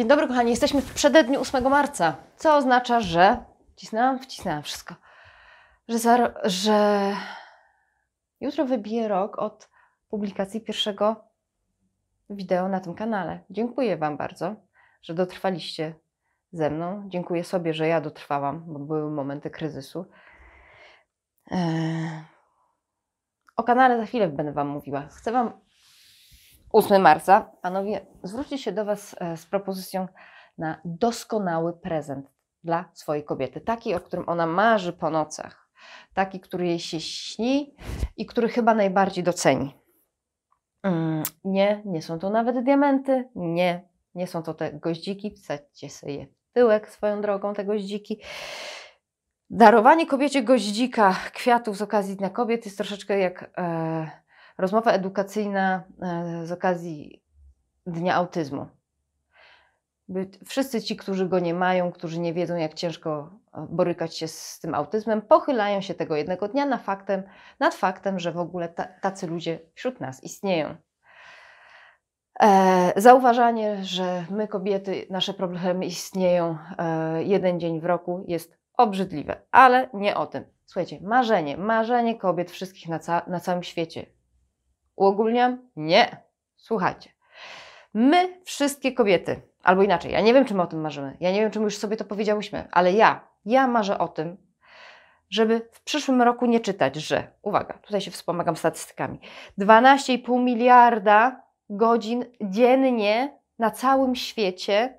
Dzień dobry, kochani. Jesteśmy w przededniu 8 marca, co oznacza, że. Wcisnęłam, wcisnęłam wszystko. Że, za, że jutro wybije rok od publikacji pierwszego wideo na tym kanale. Dziękuję Wam bardzo, że dotrwaliście ze mną. Dziękuję sobie, że ja dotrwałam, bo były momenty kryzysu. Eee... O kanale za chwilę będę Wam mówiła. Chcę Wam 8 marca, panowie, zwróćcie się do Was e, z propozycją na doskonały prezent dla swojej kobiety. Taki, o którym ona marzy po nocach. Taki, który jej się śni i który chyba najbardziej doceni. Mm, nie, nie są to nawet diamenty. Nie, nie są to te goździki. Wsadźcie sobie w tyłek swoją drogą te goździki. Darowanie kobiecie goździka, kwiatów z okazji Dnia Kobiet jest troszeczkę jak e, rozmowa edukacyjna e, z okazji Dnia Autyzmu. Wszyscy ci, którzy go nie mają, którzy nie wiedzą, jak ciężko e, borykać się z tym autyzmem, pochylają się tego jednego dnia nad faktem, nad faktem że w ogóle tacy ludzie wśród nas istnieją. E, zauważanie, że my kobiety, nasze problemy istnieją jeden dzień w roku jest obrzydliwe, ale nie o tym. Słuchajcie, marzenie, marzenie kobiet wszystkich na, ca na całym świecie. Uogólniam? Nie. Słuchajcie. My, wszystkie kobiety, albo inaczej, ja nie wiem, czy my o tym marzymy, ja nie wiem, czy my już sobie to powiedziałyśmy, ale ja, ja marzę o tym, żeby w przyszłym roku nie czytać, że, uwaga, tutaj się wspomagam statystykami, 12,5 miliarda godzin dziennie na całym świecie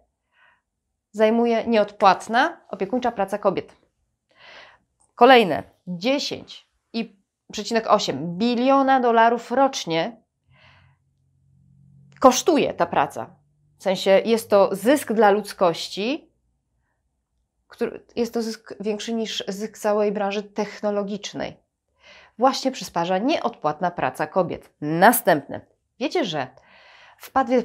zajmuje nieodpłatna opiekuńcza praca kobiet. Kolejne 10,8 biliona dolarów rocznie kosztuje ta praca. W sensie jest to zysk dla ludzkości, który, jest to zysk większy niż zysk całej branży technologicznej. Właśnie przysparza nieodpłatna praca kobiet. Następne. Wiecie, że w Padwie,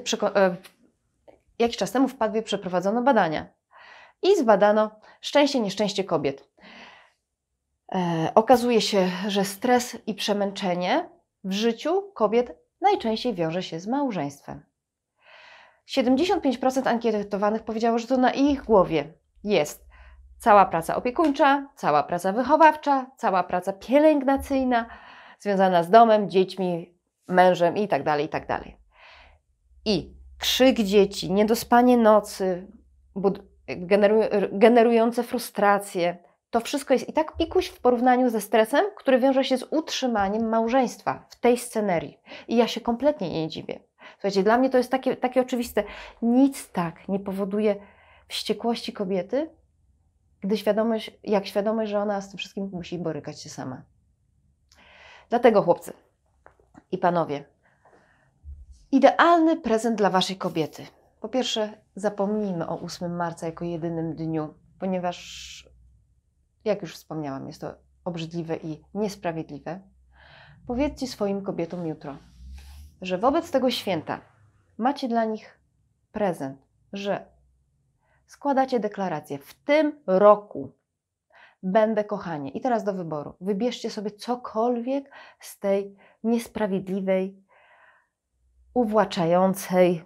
jakiś czas temu w Padwie przeprowadzono badania i zbadano szczęście, nieszczęście kobiet. E, okazuje się, że stres i przemęczenie w życiu kobiet najczęściej wiąże się z małżeństwem. 75% ankietowanych powiedziało, że to na ich głowie jest cała praca opiekuńcza, cała praca wychowawcza, cała praca pielęgnacyjna związana z domem, dziećmi, mężem itd. Tak itd. Tak I krzyk dzieci, niedospanie nocy, generujące frustracje, to wszystko jest i tak pikuś w porównaniu ze stresem, który wiąże się z utrzymaniem małżeństwa w tej scenerii. I ja się kompletnie nie dziwię. Słuchajcie, dla mnie to jest takie, takie oczywiste. Nic tak nie powoduje wściekłości kobiety, gdy świadomość, jak świadomość, że ona z tym wszystkim musi borykać się sama. Dlatego, chłopcy i panowie, idealny prezent dla waszej kobiety. Po pierwsze, zapomnijmy o 8 marca jako jedynym dniu, ponieważ, jak już wspomniałam, jest to obrzydliwe i niesprawiedliwe. Powiedzcie swoim kobietom jutro, że wobec tego święta macie dla nich prezent, że składacie deklarację w tym roku będę kochanie. I teraz do wyboru. Wybierzcie sobie cokolwiek z tej niesprawiedliwej, uwłaczającej,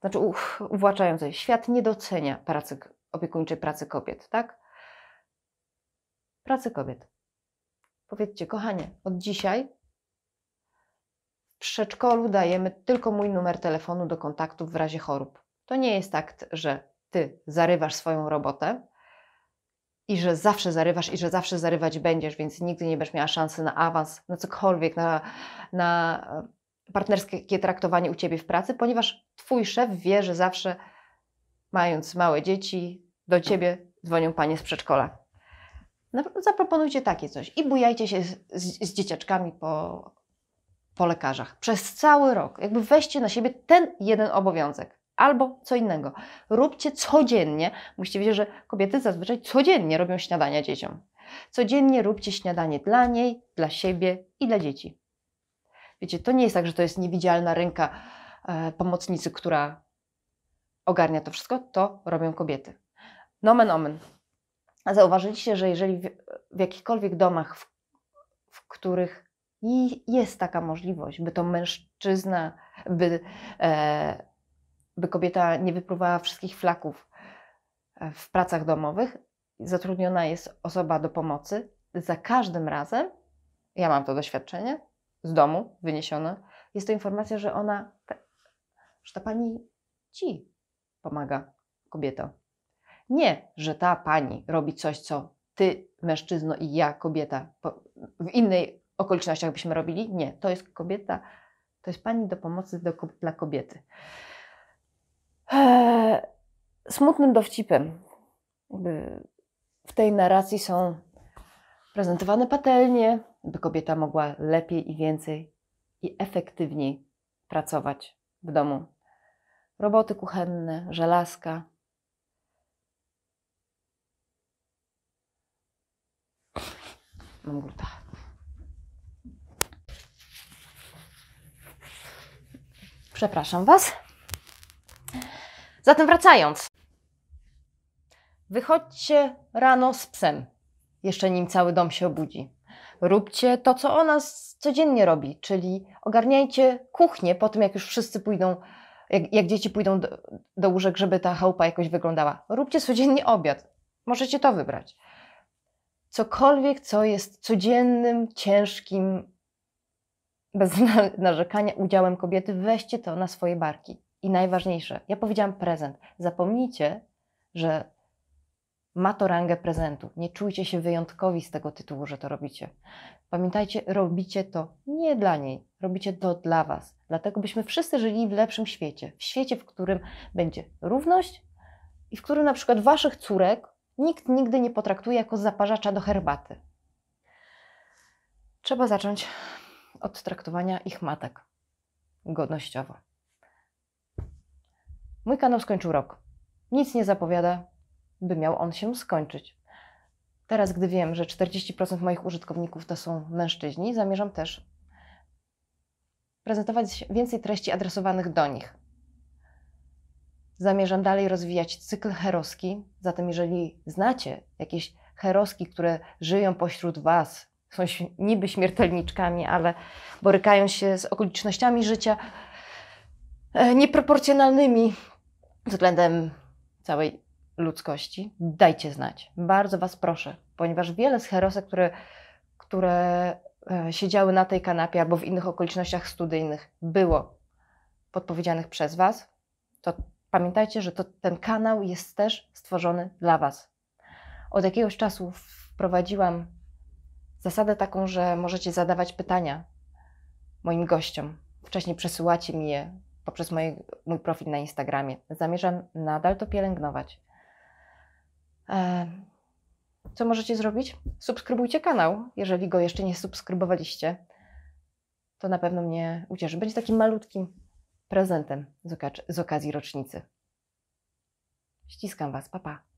znaczy uwłaczającej. Świat nie docenia pracy opiekuńczej pracy kobiet, tak? Pracy kobiet. Powiedzcie, kochanie, od dzisiaj w przedszkolu dajemy tylko mój numer telefonu do kontaktów w razie chorób. To nie jest tak, że ty zarywasz swoją robotę i że zawsze zarywasz i że zawsze zarywać będziesz, więc nigdy nie będziesz miała szansy na awans, na cokolwiek, na, na partnerskie traktowanie u ciebie w pracy, ponieważ twój szef wie, że zawsze mając małe dzieci, do ciebie dzwonią panie z przedszkola. Zaproponujcie takie coś i bujajcie się z, z, z dzieciaczkami po, po lekarzach przez cały rok. Jakby weźcie na siebie ten jeden obowiązek albo co innego. Róbcie codziennie. Musicie wiedzieć, że kobiety zazwyczaj codziennie robią śniadania dzieciom. Codziennie róbcie śniadanie dla niej, dla siebie i dla dzieci. Wiecie, to nie jest tak, że to jest niewidzialna ręka e, pomocnicy, która ogarnia to wszystko. To robią kobiety. Nomen omen. Zauważyliście, że jeżeli w, w jakichkolwiek domach, w, w których jest taka możliwość, by to mężczyzna, by, e, by kobieta nie wypruwała wszystkich flaków e, w pracach domowych, zatrudniona jest osoba do pomocy. Za każdym razem, ja mam to doświadczenie z domu wyniesione, jest to informacja, że ona, że ta pani ci pomaga kobietom. Nie, że ta pani robi coś, co ty, mężczyzno, i ja, kobieta, w innej okolicznościach byśmy robili. Nie, to jest kobieta, to jest pani do pomocy do, dla kobiety. Eee, smutnym dowcipem w tej narracji są prezentowane patelnie, by kobieta mogła lepiej i więcej i efektywniej pracować w domu. Roboty kuchenne, żelazka. Mam gluta. Przepraszam Was. Zatem wracając. Wychodźcie rano z psem, jeszcze nim cały dom się obudzi. Róbcie to, co ona codziennie robi, czyli ogarniajcie kuchnię po tym, jak już wszyscy pójdą, jak, jak dzieci pójdą do, do łóżek, żeby ta chałupa jakoś wyglądała. Róbcie codziennie obiad. Możecie to wybrać. Cokolwiek, co jest codziennym, ciężkim, bez narzekania udziałem kobiety, weźcie to na swoje barki. I najważniejsze, ja powiedziałam prezent. Zapomnijcie, że ma to rangę prezentu. Nie czujcie się wyjątkowi z tego tytułu, że to robicie. Pamiętajcie, robicie to nie dla niej, robicie to dla Was. Dlatego byśmy wszyscy żyli w lepszym świecie. W świecie, w którym będzie równość i w którym na przykład Waszych córek nikt nigdy nie potraktuje jako zaparzacza do herbaty. Trzeba zacząć od traktowania ich matek godnościowo. Mój kanał skończył rok. Nic nie zapowiada, by miał on się skończyć. Teraz, gdy wiem, że 40% moich użytkowników to są mężczyźni, zamierzam też prezentować więcej treści adresowanych do nich. Zamierzam dalej rozwijać cykl heroski, zatem jeżeli znacie jakieś heroski, które żyją pośród Was, są niby śmiertelniczkami, ale borykają się z okolicznościami życia e, nieproporcjonalnymi względem całej ludzkości, dajcie znać. Bardzo Was proszę, ponieważ wiele z herosek, które, które e, siedziały na tej kanapie albo w innych okolicznościach studyjnych, było podpowiedzianych przez Was, to pamiętajcie, że to, ten kanał jest też stworzony dla Was. Od jakiegoś czasu wprowadziłam zasadę taką, że możecie zadawać pytania moim gościom. Wcześniej przesyłacie mi je poprzez moje, mój profil na Instagramie. Zamierzam nadal to pielęgnować. E, co możecie zrobić? Subskrybujcie kanał, jeżeli go jeszcze nie subskrybowaliście. To na pewno mnie ucieszy. Będzie takim malutkim prezentem z, okazji rocznicy. Ściskam Was, papa. Pa.